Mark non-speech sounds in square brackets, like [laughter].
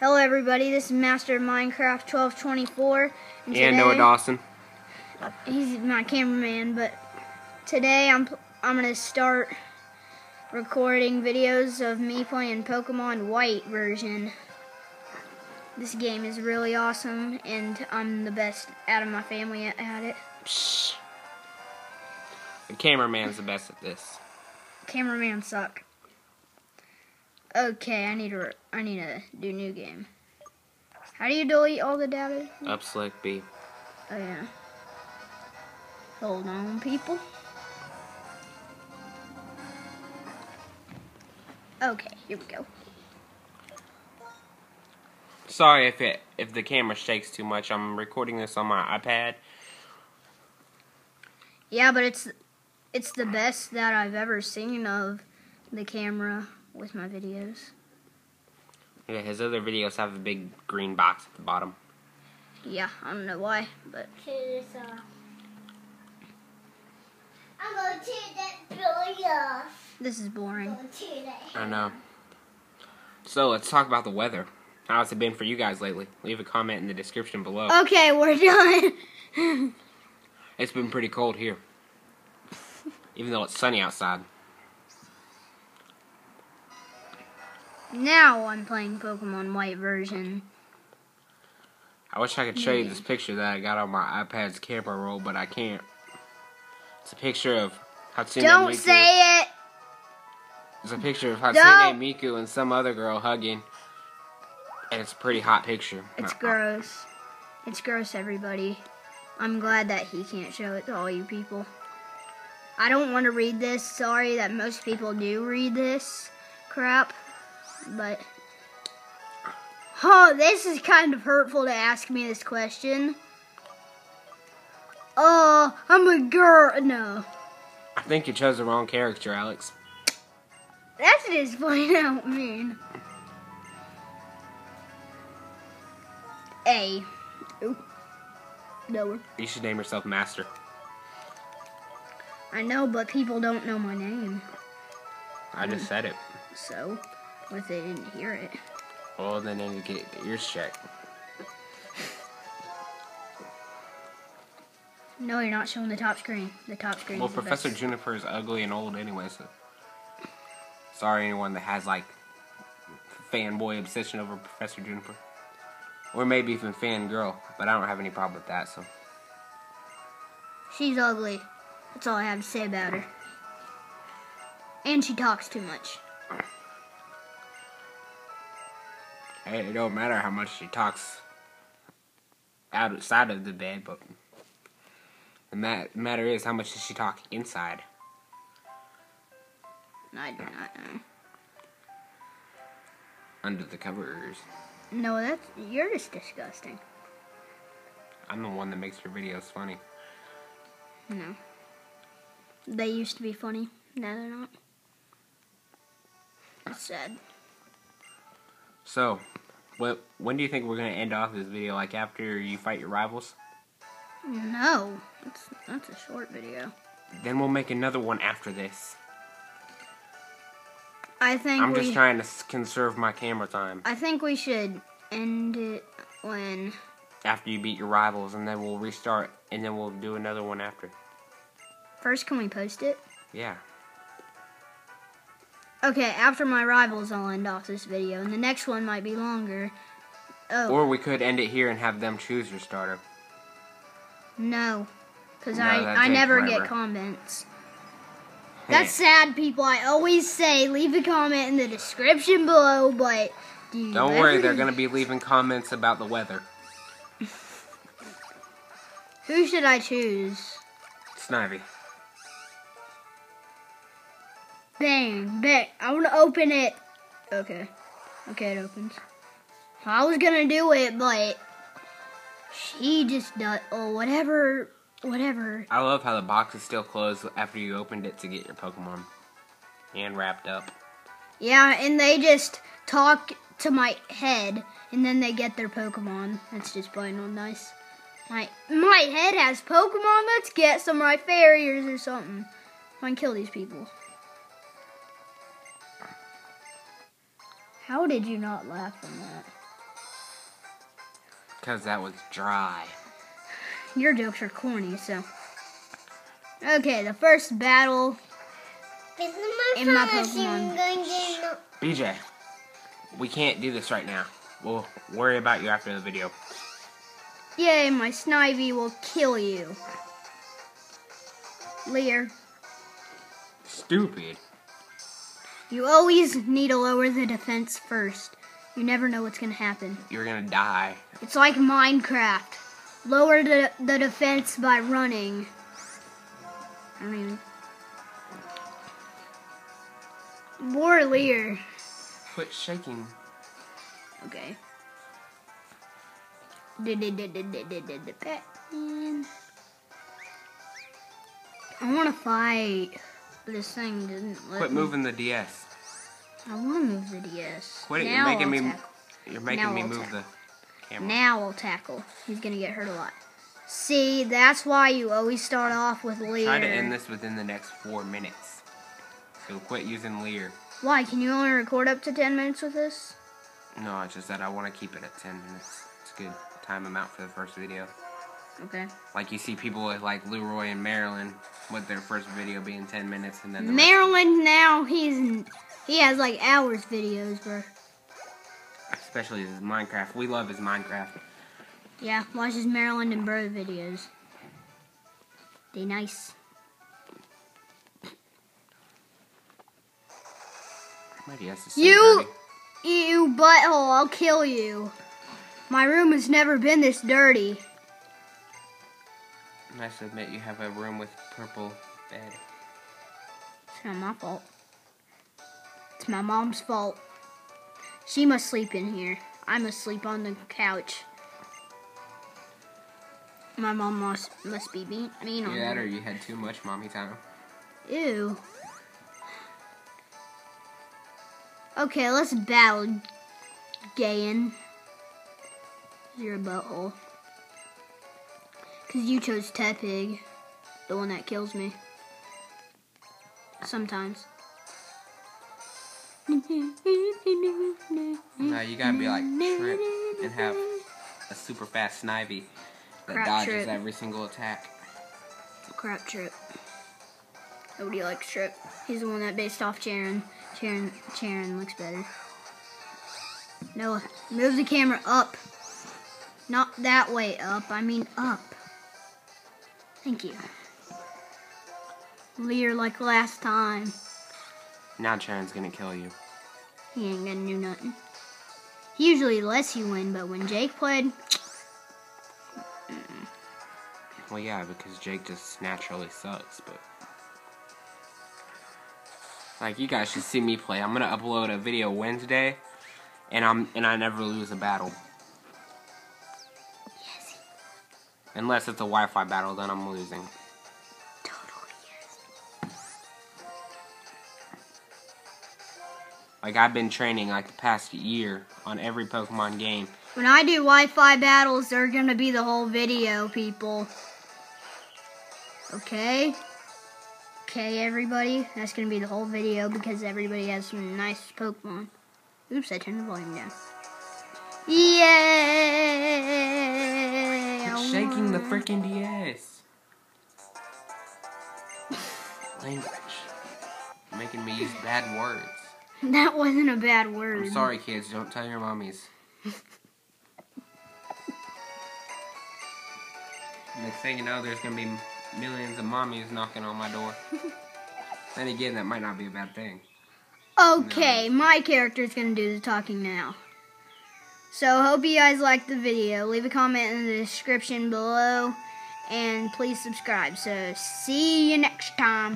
Hello, everybody. This is Master of Minecraft 1224. And Noah Dawson. He's my cameraman, but today I'm I'm gonna start recording videos of me playing Pokemon White version. This game is really awesome, and I'm the best out of my family at, at it. Psh. The cameraman's the best at this. Cameraman suck. Okay, I need to I need to do new game. How do you delete all the data? Up select B. Oh yeah. Hold on, people. Okay, here we go. Sorry if it if the camera shakes too much. I'm recording this on my iPad. Yeah, but it's it's the best that I've ever seen of the camera with my videos. Yeah, his other videos have a big green box at the bottom. Yeah, I don't know why, but uh, I'm going to that Billy off. this is boring. Going to that. I know. So let's talk about the weather. How's it been for you guys lately? Leave a comment in the description below. Okay, we're done. [laughs] It's been pretty cold here. Even though it's sunny outside. Now I'm playing Pokemon White version. I wish I could show you this picture that I got on my iPad's camera roll, but I can't. It's a picture of Hatsune Don't Miku. say it. It's a picture of Hatsune Don't. Miku and some other girl hugging. And it's a pretty hot picture. It's Uh, gross. It's gross, everybody. I'm glad that he can't show it to all you people. I don't want to read this. Sorry that most people do read this crap. But. Oh, this is kind of hurtful to ask me this question. Oh, I'm a girl. No. I think you chose the wrong character, Alex. That's plain [laughs] out mean. A. Oop. Lower. You should name yourself Master. I know, but people don't know my name. I just said it. So, what if they didn't hear it? Well, then they need to get the ears checked. No, you're not showing the top screen. The top screen. Well, Professor best. Juniper is ugly and old anyway, so. Sorry, anyone that has, like, fanboy obsession over Professor Juniper. Or maybe even fangirl, but I don't have any problem with that, so. She's ugly. That's all I have to say about her. And she talks too much. Hey, it don't matter how much she talks outside of the bed, but the ma- matter is how much does she talk inside. I do not know. Under the covers. No, that's you're just disgusting. I'm the one that makes your videos funny. No. They used to be funny. Now they're not. That's sad. So, what, when do you think we're gonna end off this video? Like after you fight your rivals? No, that's that's a short video. Then we'll make another one after this. I think I'm just trying to conserve my camera time. I think we should end it when. After you beat your rivals, and then we'll restart, and then we'll do another one after. First, can we post it? Yeah. Okay, after my rivals, I'll end off this video, and the next one might be longer. Oh Or we could end it here and have them choose your starter. no, because No, I I never forever. get comments. [laughs] That's sad, people. I always say leave a comment in the description below, but Do Don't worry, they're gonna be leaving comments about the weather. [laughs] Who should I choose? Snivy. Bang, bang. I want to open it. Okay. Okay, it opens. I was gonna do it, but she just does. Oh, whatever. Whatever. I love how the box is still closed after you opened it to get your Pokemon. And wrapped up. Yeah, and they just talk to my head, and then they get their Pokemon. That's just plain old nice. My my head has Pokemon. Let's get some farriers or something. I can kill these people. How did you not laugh from that? Because that was dry. Your jokes are corny, so. Okay, the first battle. This is my In my promise. Pokemon. I'm going to know. BJ, we can't do this right now. We'll worry about you after the video. Yay, my Snivy will kill you. Leer, Stupid. You always need to lower the defense first. You never know what's gonna happen. You're gonna die. It's like Minecraft. Lower the, the defense by running. I don't even. War Leer. Quit shaking. Okay. I want to fight, this thing didn't let Quit me. moving the DS. I want to move the DS. Quit it. Now You're making I'll me. tackle. You're making Now me I'll move tackle. the camera. Now I'll tackle. He's gonna get hurt a lot. See, that's why you always start off with Leer. Try to end this within the next four minutes. So quit using Leer. Why? Can you only record up to 10 minutes with this? No, it's just that I want to keep it at 10 minutes. It's a good time amount for the first video. Okay. Like you see people with like Leroy and Marilyn with their first video being 10 minutes and then the Maryland now, he's he has like hours videos, bro. especially his Minecraft. We love his Minecraft. Yeah, watch his Maryland and Bro videos. They nice. My DS is so You-. You butthole, I'll kill you. My room has never been this dirty. Nice to admit you have a room with purple bed. It's not my fault. It's my mom's fault. She must sleep in here. I must sleep on the couch. My mom must must be mean, mean on that me. or you had too much mommy time. Ew. Okay, let's battle, Gayan. You're a butthole. Because you chose Tepig, the one that kills me. Sometimes. [laughs] No, you gotta be like Trip and have a super fast Snivy that Crap, dodges Trip. every single attack. Crap Trip. Nobody likes Trip. He's the one that based off Cheren. Cheren, Cheren looks better. Noah, move the camera up. Not that way up, I mean up. Thank you. Leer like last time. Now Cheren's gonna kill you. He ain't gonna do nothing. He usually lets you win, but when Jake played, Well, yeah, because Jake just naturally sucks, but. Like you guys should see me play. I'm gonna upload a video Wednesday, and I'm and I never lose a battle. Unless it's a Wi-Fi battle, then I'm losing. totally. Like I've been training like the past year on every Pokemon game. When I do Wi-Fi battles, they're gonna be the whole video, people. Okay? Okay, everybody. That's gonna be the whole video because everybody has some nice Pokemon. Oops, I turned the volume down. Yay! Shaking the freaking DS. Language. Making me use bad words. That wasn't a bad word. I'm sorry, kids. Don't tell your mommies. [laughs] Next thing you know, there's gonna be millions of mommies knocking on my door. [laughs] then again, that might not be a bad thing. Okay, my character's gonna do the talking now. So, hope you guys liked the video. Leave a comment in the description below, and please subscribe. So, see you next time.